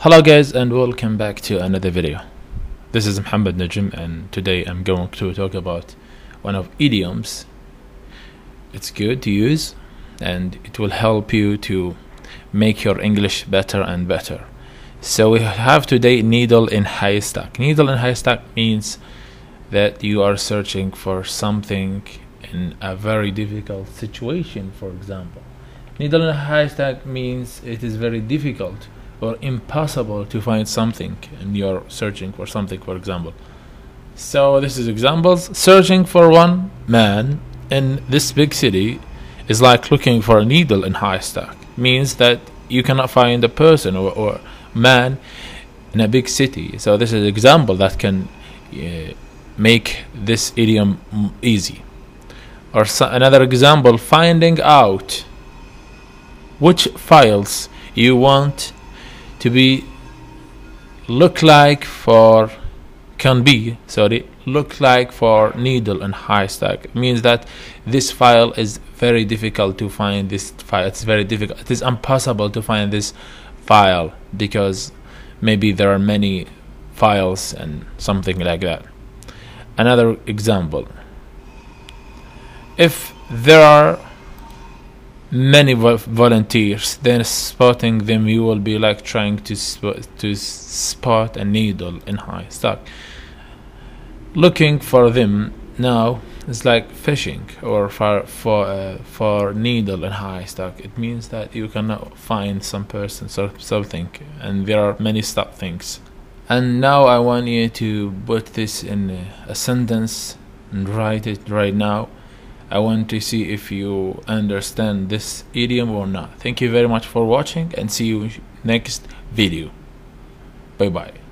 Hello guys and welcome back to another video. This is Muhammad Najim and today I'm going to talk about one of idioms. It's good to use and it will help you to make your English better and better. So we have today needle in haystack. Needle in haystack means that you are searching for something in a very difficult situation for example. Needle in haystack means it is very difficult or impossible to find something and you're searching for something for example. So this is examples. Searching for one man in this big city is like looking for a needle in haystack means that you cannot find a person or, or man in a big city. So this is an example that can uh, make this idiom easy. Or so another example finding out which files you want to be look like for can be sorry look like for needle and haystack it means that this file is very difficult to find this file. It's very difficult it is impossible to find this file because maybe there are many files and something like that. Another example. If there are many vo volunteers. Then spotting them you will be like trying to sp to spot a needle in haystack looking for them now is like fishing or for for uh, for needle in haystack it means that you cannot find some person or something and there are many stuff things. And now I want you to put this in a, a sentence and write it right now I want to see if you understand this idiom or not. Thank you very much for watching and see you next video. Bye bye.